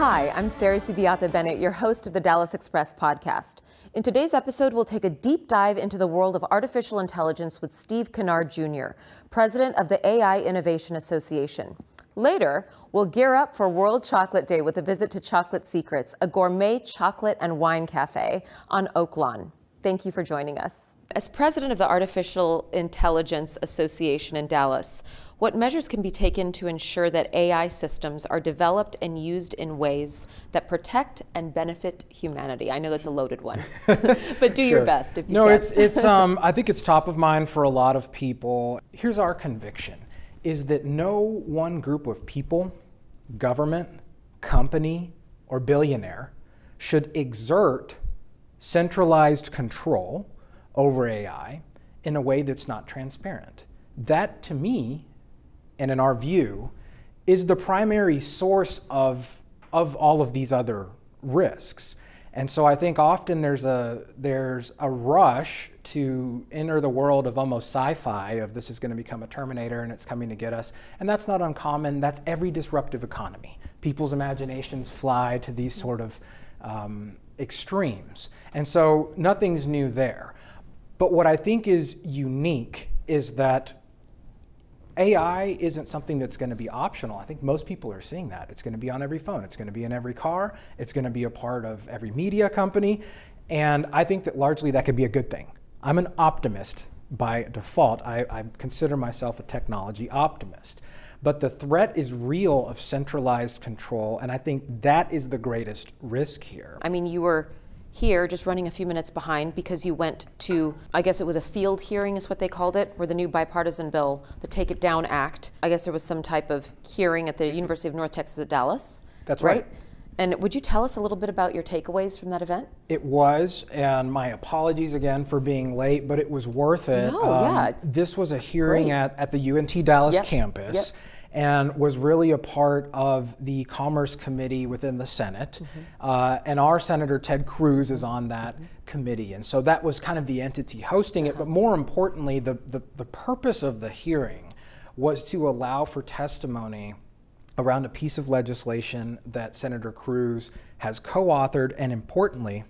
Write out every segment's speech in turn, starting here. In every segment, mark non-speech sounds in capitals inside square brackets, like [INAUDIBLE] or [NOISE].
Hi, I'm Sarah Sibiata Bennett, your host of the Dallas Express podcast. In today's episode, we'll take a deep dive into the world of artificial intelligence with Steve Kinard Jr., president of the AI Innovation Association. Later, we'll gear up for World Chocolate Day with a visit to Chocolate Secrets, a gourmet chocolate and wine cafe on Oak Lawn. Thank you for joining us. As president of the Artificial Intelligence Association in Dallas, what measures can be taken to ensure that AI systems are developed and used in ways that protect and benefit humanity? I know that's a loaded one, [LAUGHS] but do sure. your best if you no, can. No, it's it's um, I think it's top of mind for a lot of people. Here's our conviction: is that no one group of people, government, company, or billionaire should exert centralized control over AI in a way that's not transparent. That, to me, and in our view, is the primary source of, of all of these other risks. And so I think often there's a there's a rush to enter the world of almost sci-fi of this is going to become a Terminator and it's coming to get us. And that's not uncommon. That's every disruptive economy. People's imaginations fly to these sort of um, extremes. And so nothing's new there. But what I think is unique is that AI isn't something that's going to be optional. I think most people are seeing that. It's going to be on every phone, it's going to be in every car, it's going to be a part of every media company. And I think that largely that could be a good thing. I'm an optimist by default. I, I consider myself a technology optimist. But the threat is real of centralized control, and I think that is the greatest risk here. I mean, you were here, just running a few minutes behind because you went to, I guess it was a field hearing, is what they called it, where the new bipartisan bill, the Take It Down Act, I guess there was some type of hearing at the University of North Texas at Dallas. That's right. right? And would you tell us a little bit about your takeaways from that event? It was, and my apologies again for being late, but it was worth it. No, um, yeah. this was a hearing at, at the UNT Dallas yep. campus. Yep and was really a part of the Commerce Committee within the Senate. Mm-hmm. Uh, and our Senator Ted Cruz is on that mm-hmm. committee. And so that was kind of the entity hosting uh-huh. it. But more importantly, the, the, the purpose of the hearing was to allow for testimony around a piece of legislation that Senator Cruz has co authored and importantly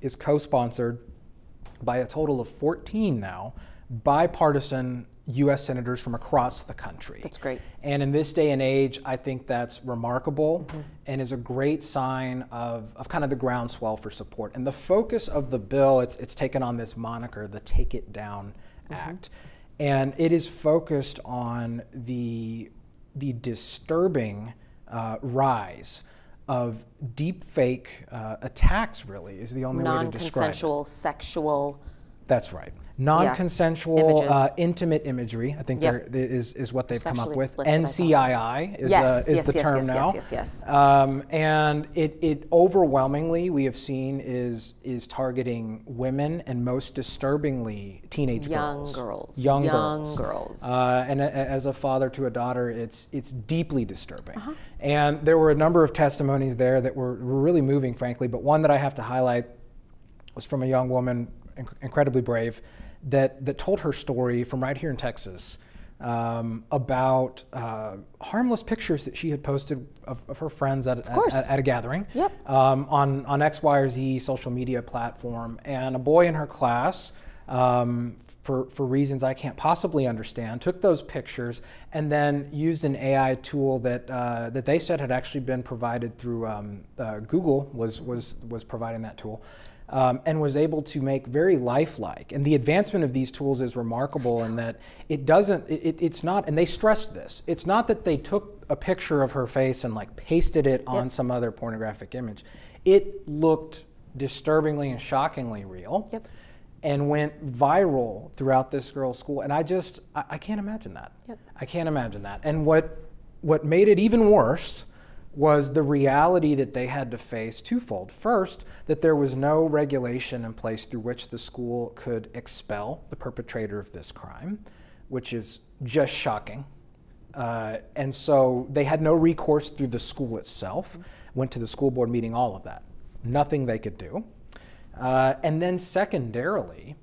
is co sponsored by a total of 14 now bipartisan U.S. senators from across the country. That's great. And in this day and age, I think that's remarkable mm-hmm. and is a great sign of, of kind of the groundswell for support. And the focus of the bill, it's, it's taken on this moniker, the Take It Down mm-hmm. Act. And it is focused on the, the disturbing uh, rise of deep fake uh, attacks, really, is the only way to describe it. Non-consensual sexual. That's right non-consensual yeah. uh, intimate imagery. I think yep. there is is what they've Sexually come up with. NCII is, yes, uh, is yes, the yes, term now. Yes, yes, yes. Um, and it, it overwhelmingly we have seen is is targeting women and most disturbingly teenage young girls. girls. Young, young girls. girls. Uh, and a, as a father to a daughter, it's it's deeply disturbing. Uh-huh. And there were a number of testimonies there that were, were really moving, frankly. But one that I have to highlight was from a young woman, inc- incredibly brave that, that told her story from right here in Texas um, about uh, harmless pictures that she had posted of, of her friends at, at, at, a gathering yep. um, on, on X, Y, or Z social media platform. And a boy in her class, um, for, for reasons I can't possibly understand, took those pictures and then used an AI tool that, uh, that they said had actually been provided through um, uh, Google was, was, was providing that tool um, and was able to make very lifelike. And the advancement of these tools is remarkable in that it doesn't, it, it's not, and they stressed this, it's not that they took a picture of her face and like pasted it on yep. some other pornographic image. It looked disturbingly and shockingly real. Yep. And went viral throughout this girl's school, and I just I, I can't imagine that. Yep. I can't imagine that. And what what made it even worse was the reality that they had to face twofold. First, that there was no regulation in place through which the school could expel the perpetrator of this crime, which is just shocking. Uh, and so they had no recourse through the school itself, went to the school board meeting, all of that. Nothing they could do. Uh, and then, secondarily,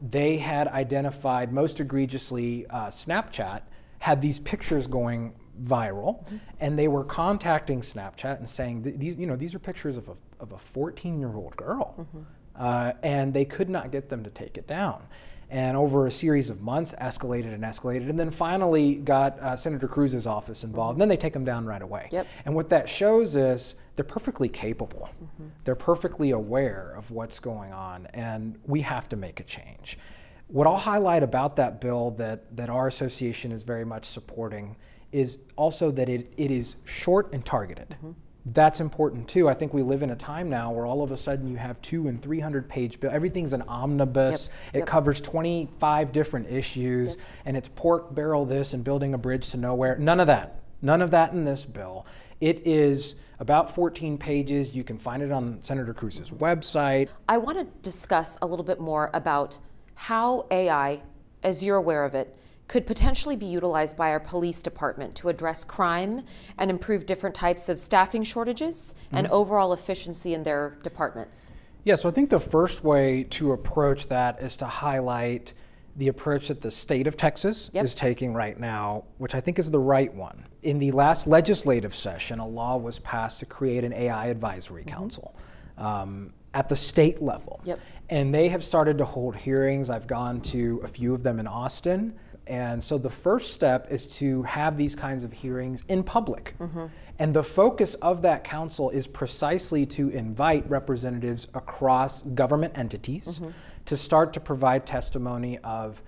they had identified most egregiously uh, Snapchat had these pictures going viral, mm-hmm. and they were contacting Snapchat and saying these, you know, these are pictures of a of a 14 year old girl, mm-hmm. uh, and they could not get them to take it down. And over a series of months, escalated and escalated, and then finally got uh, Senator Cruz's office involved. And then they take them down right away. Yep. And what that shows is they're perfectly capable. Mm-hmm. They're perfectly aware of what's going on, and we have to make a change. What I'll highlight about that bill that, that our association is very much supporting is also that it, it is short and targeted. Mm-hmm. That's important too. I think we live in a time now where all of a sudden you have two and three hundred page bill. Everything's an omnibus. Yep. It yep. covers twenty five different issues, yep. and it's pork barrel this and building a bridge to nowhere. None of that. None of that in this bill. It is about 14 pages. You can find it on Senator Cruz's website. I want to discuss a little bit more about how AI, as you're aware of it, could potentially be utilized by our police department to address crime and improve different types of staffing shortages mm-hmm. and overall efficiency in their departments? Yeah, so I think the first way to approach that is to highlight the approach that the state of Texas yep. is taking right now, which I think is the right one. In the last legislative session, a law was passed to create an AI advisory mm-hmm. council. Um, at the state level. Yep. And they have started to hold hearings. I've gone to a few of them in Austin. And so the first step is to have these kinds of hearings in public. Mm-hmm. And the focus of that council is precisely to invite representatives across government entities mm-hmm. to start to provide testimony of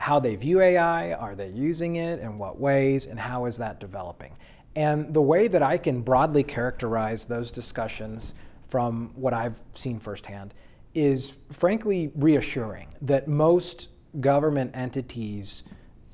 how they view AI, are they using it, in what ways, and how is that developing. And the way that I can broadly characterize those discussions from what I've seen firsthand is frankly reassuring that most government entities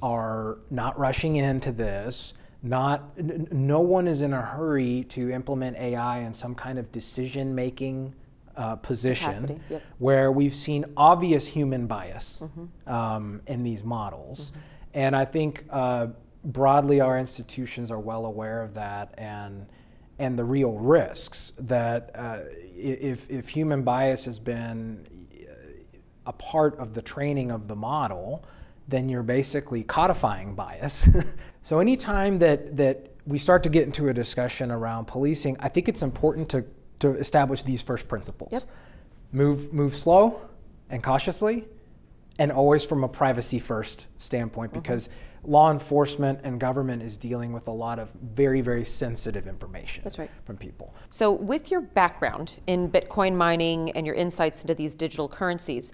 are not rushing into this. Not, n- no one is in a hurry to implement AI in some kind of decision making uh, position yep. where we've seen obvious human bias mm-hmm. um, in these models. Mm-hmm. And I think uh, broadly our institutions are well aware of that and, and the real risks that uh, if, if human bias has been a part of the training of the model, then you're basically codifying bias. [LAUGHS] so anytime that, that we start to get into a discussion around policing, I think it's important to, to establish these first principles. Yep. Move, move slow and cautiously, and always from a privacy first standpoint mm-hmm. because mm-hmm. law enforcement and government is dealing with a lot of very, very sensitive information That's right. from people. So, with your background in Bitcoin mining and your insights into these digital currencies,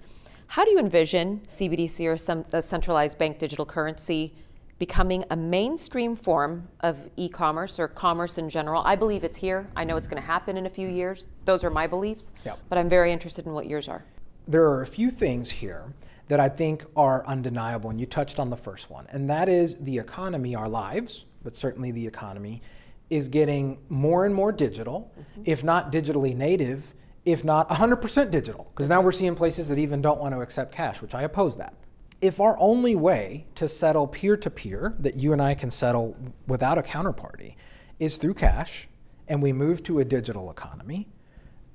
how do you envision CBDC or some a centralized bank digital currency becoming a mainstream form of e-commerce or commerce in general? I believe it's here. I know it's going to happen in a few years. Those are my beliefs. Yep. But I'm very interested in what yours are. There are a few things here that I think are undeniable, and you touched on the first one, and that is the economy, our lives, but certainly the economy, is getting more and more digital, mm-hmm. if not digitally native, if not 100% digital, because now we're seeing places that even don't want to accept cash, which I oppose that. If our only way to settle peer to peer, that you and I can settle without a counterparty, is through cash, and we move to a digital economy,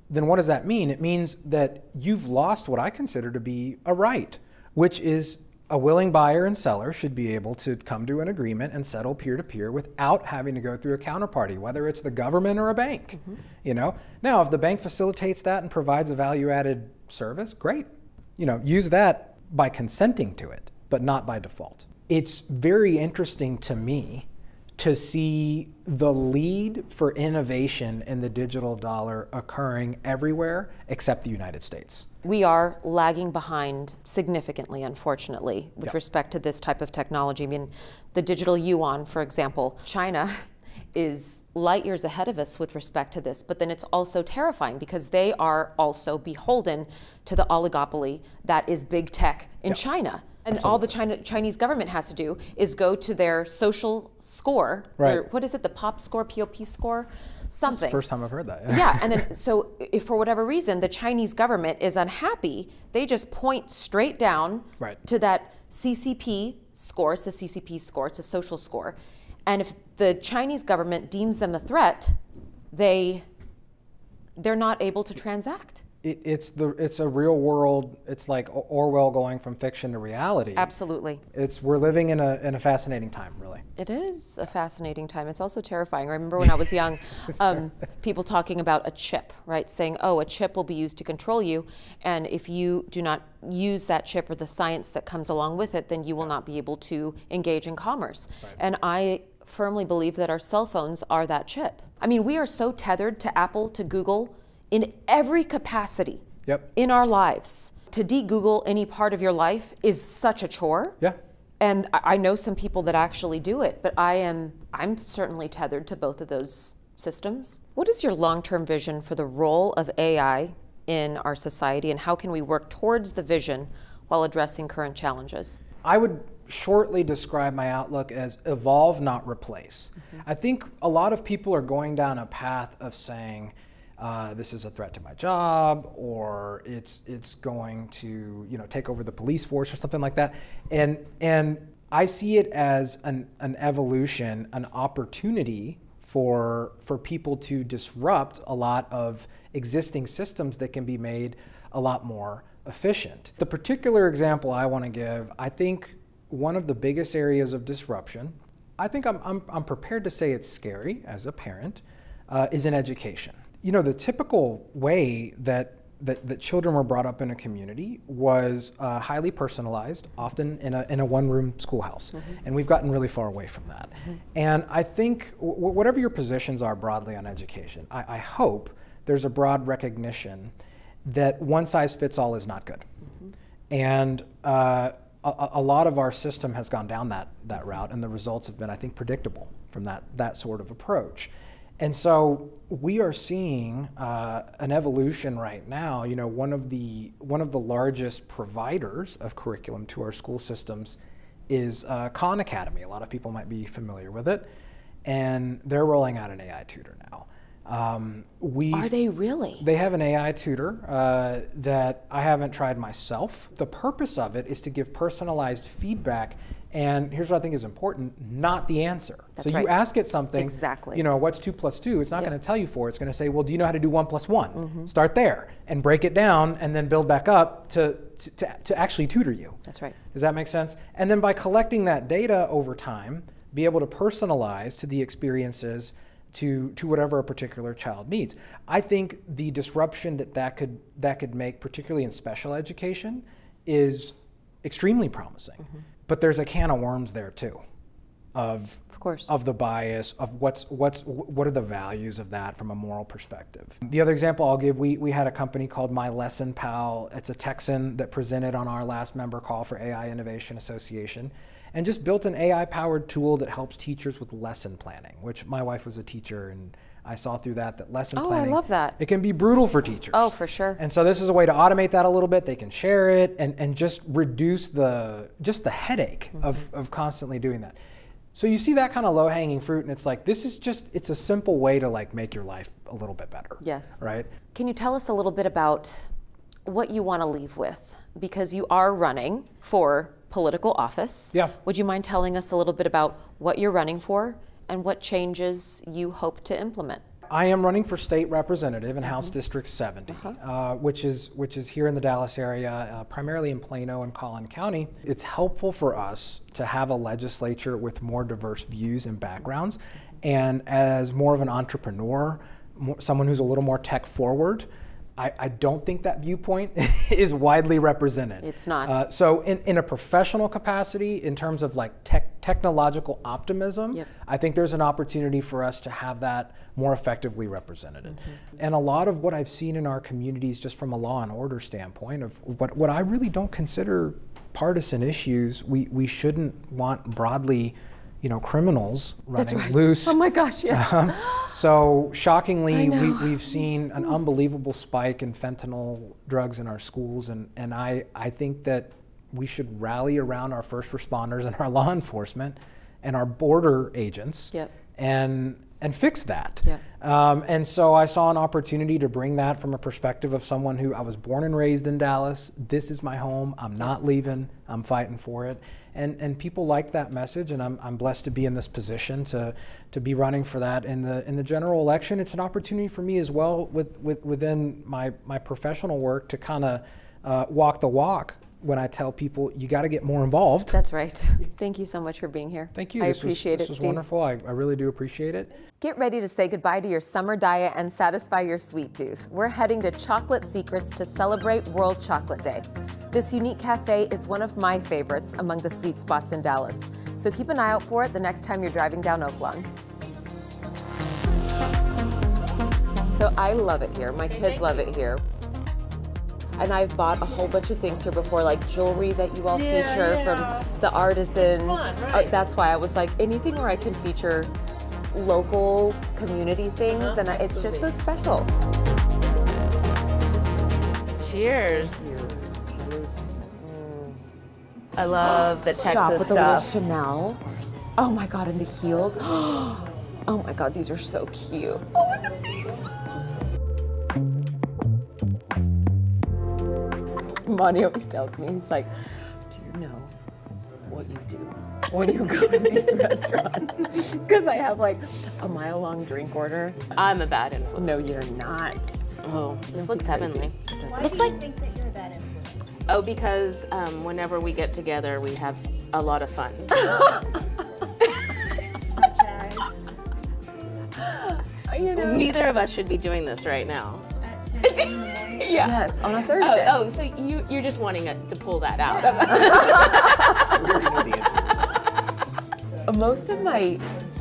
then what does that mean? It means that you've lost what I consider to be a right, which is a willing buyer and seller should be able to come to an agreement and settle peer to peer without having to go through a counterparty, whether it's the government or a bank. Mm-hmm. You know, now if the bank facilitates that and provides a value-added service, great. You know, use that by consenting to it, but not by default. It's very interesting to me to see the lead for innovation in the digital dollar occurring everywhere except the United States. We are lagging behind significantly, unfortunately, with respect to this type of technology. I mean, the digital yuan, for example, China [LAUGHS] is light years ahead of us with respect to this, but then it's also terrifying because they are also beholden to the oligopoly that is big tech in. China. And Absolutely. all the China, Chinese government has to do is go to their social score. Right. Their, what is it? The POP score, POP score? Something. first time I've heard that. Yeah. yeah, and then [LAUGHS] so if for whatever reason the Chinese government is unhappy, they just point straight down right. to that CCP score. It's a CCP score. It's a social score. And if the Chinese government deems them a threat, they they're not able to transact it, it's the it's a real world. It's like Orwell going from fiction to reality. Absolutely. It's we're living in a in a fascinating time, really. It is a fascinating time. It's also terrifying. I remember when I was young, [LAUGHS] um, people talking about a chip, right? Saying, "Oh, a chip will be used to control you, and if you do not use that chip or the science that comes along with it, then you will not be able to engage in commerce." Right. And I firmly believe that our cell phones are that chip. I mean, we are so tethered to Apple, to Google in every capacity yep. in our lives. To de Google any part of your life is such a chore. Yeah. And I know some people that actually do it, but I am I'm certainly tethered to both of those systems. What is your long-term vision for the role of AI in our society and how can we work towards the vision while addressing current challenges? I would shortly describe my outlook as evolve, not replace. Mm-hmm. I think a lot of people are going down a path of saying, uh, this is a threat to my job, or it's it's going to you know take over the police force or something like that, and and I see it as an, an evolution, an opportunity for for people to disrupt a lot of existing systems that can be made a lot more efficient. The particular example I want to give, I think one of the biggest areas of disruption, I think I'm, I'm, I'm prepared to say it's scary as a parent, uh, is in education. You know, the typical way that that, that children were brought up in a community was uh, highly personalized, often in a, in a one room schoolhouse. Mm-hmm. And we've gotten really far away from that. Mm-hmm. And I think w- whatever your positions are broadly on education, I, I, hope there's a broad recognition that one size fits all is not good. Mm-hmm. And uh, a, a, lot of our system has gone down that, that route, and the results have been, I think, predictable from that, that sort of approach. And so we are seeing uh, an evolution right now. You know, one of the one of the largest providers of curriculum to our school systems is uh, Khan Academy. A lot of people might be familiar with it, and they're rolling out an AI tutor now. Um, we are they really? They have an AI tutor uh, that I haven't tried myself. The purpose of it is to give personalized feedback. And here's what I think is important: not the answer. That's so right. you ask it something. Exactly. You know, what's two plus two? It's not yep. going to tell you four. It's going to say, well, do you know how to do one plus one? Mm-hmm. Start there and break it down, and then build back up to, to, to, to actually tutor you. That's right. Does that make sense? And then by collecting that data over time, be able to personalize to the experiences to, to whatever a particular child needs. I think the disruption that that could, that could make, particularly in special education, is extremely promising. Mm-hmm. But there's a can of worms there too. Of, of course of the bias of what's what's what are the values of that from a moral perspective the other example i'll give we, we had a company called my lesson pal it's a texan that presented on our last member call for ai innovation association and just built an AI powered tool that helps teachers with lesson planning, which my wife was a teacher and I saw through that that lesson oh, planning. I love that. It can be brutal for teachers. Oh, for sure. And so this is a way to automate that a little bit. They can share it and, and just reduce the just the headache mm-hmm. of, of constantly doing that. So you see that kind of low hanging fruit and it's like this is just it's a simple way to like make your life a little bit better. Yes. Right? Can you tell us a little bit about what you want to leave with? Because you are running for political office. Yeah. Would you mind telling us a little bit about what you're running for and what changes you hope to implement? I am running for state representative in House mm-hmm. District 70, uh-huh. uh, which is which is here in the Dallas area, uh, primarily in Plano and Collin County. It's helpful for us to have a legislature with more diverse views and backgrounds, and as more of an entrepreneur, more, someone who's a little more tech forward. I, I, don't think that viewpoint [LAUGHS] is widely represented. It's not. Uh, so, in, in a professional capacity, in terms of like tech, technological optimism, yep. I think there's an opportunity for us to have that more effectively represented. Mm-hmm. And a lot of what I've seen in our communities, just from a law and order standpoint, of what, what I really don't consider partisan issues, we, we shouldn't want broadly you know, criminals running right. loose. Oh my gosh, yes. Um, [LAUGHS] so shockingly, we, we've seen an unbelievable spike in fentanyl drugs in our schools, and, and I, I think that we should rally around our first responders and our [LAUGHS] law enforcement and our border agents yep. and and fix that. Yep. Um, and so I saw an opportunity to bring that from a perspective of someone who I was born and raised in Dallas. This is my home. I'm not leaving. I'm fighting for it. And, and people like that message, and I'm, I'm blessed to be in this position to, to be running for that in the, in the general election. It's an opportunity for me as well with, with, within my, my professional work to kind of uh, walk the walk when I tell people you got to get more involved. That's right. [LAUGHS] Thank you so much for being here. Thank you. I this appreciate was, it, This was Steve. wonderful. I, I really do appreciate it. Get ready to say goodbye to your summer diet and satisfy your sweet tooth. We're heading to Chocolate Secrets to celebrate World Chocolate Day. This unique cafe is one of my favorites among the sweet spots in Dallas. So keep an eye out for it the next time you're driving down Oaklawn. So I love it here. My kids love it here. And I've bought a whole bunch of things here before, like jewelry that you all Yeah, feature yeah. from the artisans. fun, Uh, that's why I was like, anything where I can feature local community things, Uh-huh, and I- it's just so special. Cheers. I love the Stop Texas with the little. Chanel. Oh my god, and the heels. [GASPS] Oh my god, these are so cute. Oh my god, these. Monty always tells me, he's like, Do you know what you do when you go to these [LAUGHS] restaurants? [LAUGHS] Because I have like a mile long drink order. I'm a bad influence. No, you're not. Oh, this Don't looks be crazy. heavenly. Why Looks do you like think that you're a bad influence? oh, because um, whenever we get together, we have a lot of fun. [LAUGHS] Such as You know. Neither of us should be doing this right now. Yeah. Yes, on a oh, Thursday. Oh, oh, so you you're just wanting it to pull that out. [LAUGHS] Most of my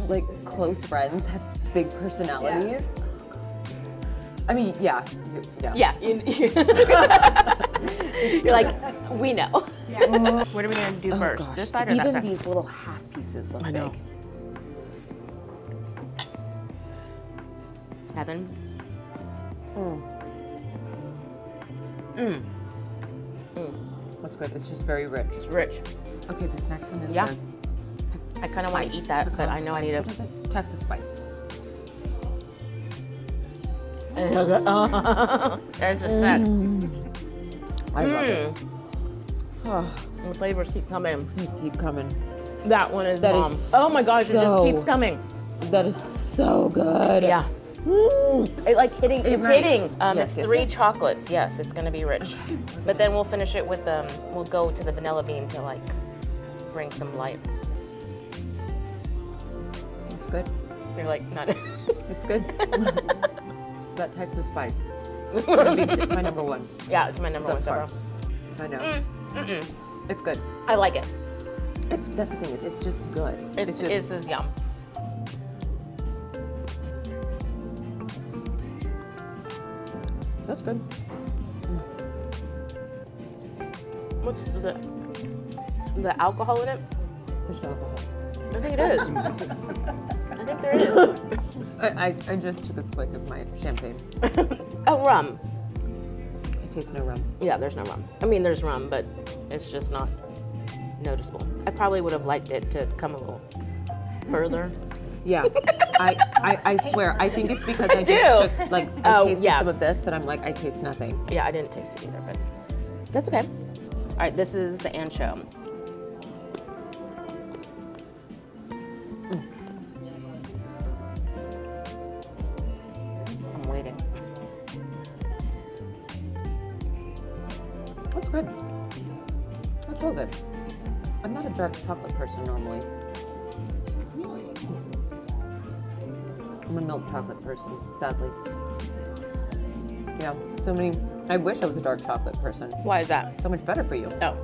like close friends have big personalities. I mean, yeah, you, yeah. Yeah. You, [LAUGHS] you're like, we know. [LAUGHS] What are we gonna do Oh first? gosh, This side or even that side? these little half pieces look I know. big. Hmm. Heaven. That's good. It's just very rich. It's rich. Okay, this next one is Yeah. the I kind of want to eat spice, that, but I know I need spice. to. What is it? Texas spice. There's a set. I love it. Mm. Oh, The flavors keep coming. they keep coming. That one is That bomb. is oh my gosh, it just keeps coming. That is so good. Yeah. Mm. It like hitting. It's right. hitting. Um, Yes, it's yes, three yes. chocolates. Yes, it's gonna be rich. But then we'll finish it with um. We'll go to the vanilla bean to like bring some light. It's good. You're like not. [LAUGHS] It's good. [LAUGHS] that Texas spice. [LAUGHS] It's my, it's my number one. yeah, it's my number Thus one. far. I know. Mm, It's good. I like it. It's that's the thing is it's just good. It's just it's just yum. That's good. What's the the alcohol in it? There's no alcohol. I think it is. [LAUGHS] I think there is. I, I, I just took a swig of my champagne. [LAUGHS] Oh, rum. It tastes no rum. Yeah, there's no rum. I mean, there's rum, but it's just not noticeable. I probably would have liked it to come a little further. Yeah, [LAUGHS] I, [LAUGHS] I, I swear. I think it's because I, do. just took like I Oh, tasted yeah. some of this and I'm like I taste nothing. Yeah, I didn't taste it either, but that's okay. All right, this is the ancho. Mm. I'm waiting. That's good. That's real good. I'm not a dark chocolate person normally. I'm a milk chocolate person, sadly. Yeah, so many. I wish I was a dark chocolate person. Why is that? So much better for you. Oh.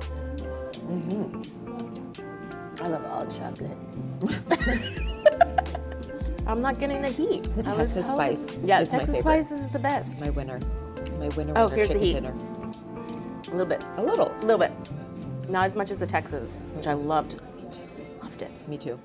mmm I love all chocolate. [LAUGHS] I'm not getting the heat. The I Texas hoping- spice Yeah, is Texas favorite. spice is the best. My winner. My winner. Oh, winner here's the chicken heat. dinner. A little bit. A little. A little bit. Not as much as the Texas, which I loved. Me too. Loved it. Me too.